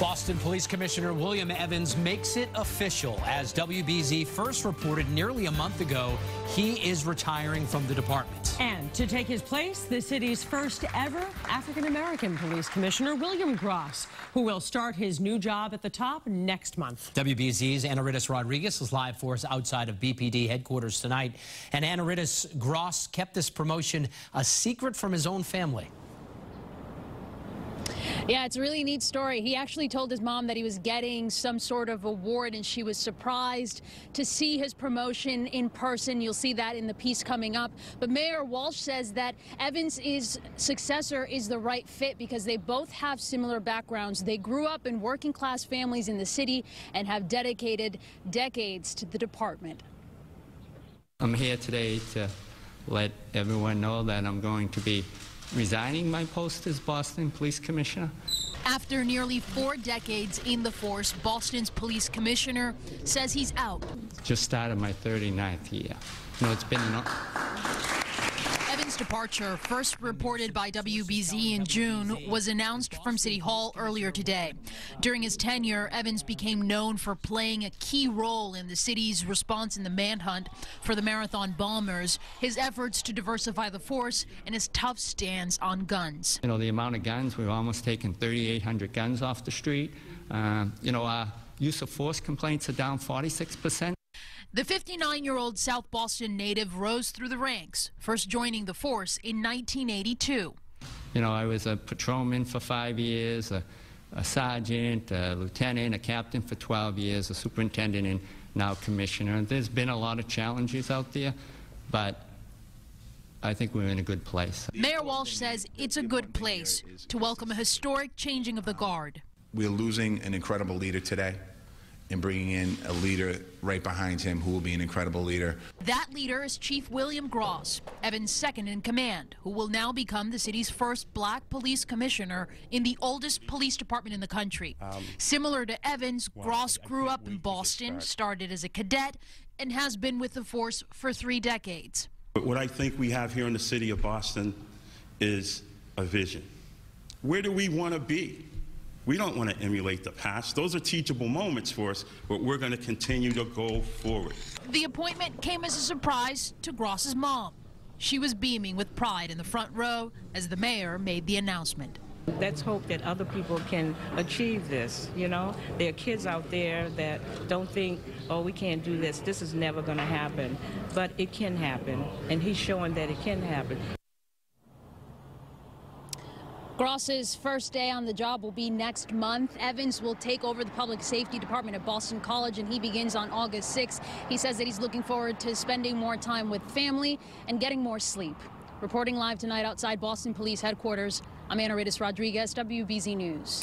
Boston Police Commissioner William Evans makes it official. As WBZ first reported nearly a month ago, he is retiring from the department. And to take his place, the city's first ever African-American police commissioner, William Gross, who will start his new job at the top next month. WBZ's Anaridis Rodriguez is live for us outside of BPD headquarters tonight. And Anaridis Gross kept this promotion a secret from his own family. Yeah, it's a really neat story. He actually told his mom that he was getting some sort of award, and she was surprised to see his promotion in person. You'll see that in the piece coming up. But Mayor Walsh says that Evans' is successor is the right fit because they both have similar backgrounds. They grew up in working class families in the city and have dedicated decades to the department. I'm here today to let everyone know that I'm going to be resigning my post as Boston Police Commissioner. After nearly four decades in the force, Boston's police commissioner says he's out. Just started my 39th year. You know, it's been an departure, first reported by WBZ in June, was announced from City Hall earlier today. During his tenure, Evans became known for playing a key role in the city's response in the manhunt for the marathon bombers, his efforts to diversify the force, and his tough stance on guns. You know, the amount of guns, we've almost taken 3,800 guns off the street. Uh, you know, our use of force complaints are down 46 percent. The 59 year old South Boston native rose through the ranks, first joining the force in 1982. You know, I was a patrolman for five years, a, a sergeant, a lieutenant, a captain for 12 years, a superintendent, and now commissioner. There's been a lot of challenges out there, but I think we're in a good place. Mayor Walsh says it's a good place to welcome a historic changing of the guard. We're losing an incredible leader today and bringing in a leader right behind him who will be an incredible leader. That leader is Chief William Gross, Evans' second in command, who will now become the city's first black police commissioner in the oldest police department in the country. Um, Similar to Evans, well, Gross grew up in Boston, started as a cadet, and has been with the force for three decades. But what I think we have here in the city of Boston is a vision. Where do we want to be? We don't want to emulate the past. Those are teachable moments for us, but we're going to continue to go forward. The appointment came as a surprise to Gross's mom. She was beaming with pride in the front row as the mayor made the announcement. Let's hope that other people can achieve this. You know, there are kids out there that don't think, oh, we can't do this. This is never going to happen. But it can happen, and he's showing that it can happen. Gross's first day on the job will be next month. Evans will take over the public safety department at Boston College, and he begins on August 6th. He says that he's looking forward to spending more time with family and getting more sleep. Reporting live tonight outside Boston Police headquarters, I'm Anaridis Rodriguez, WBZ News.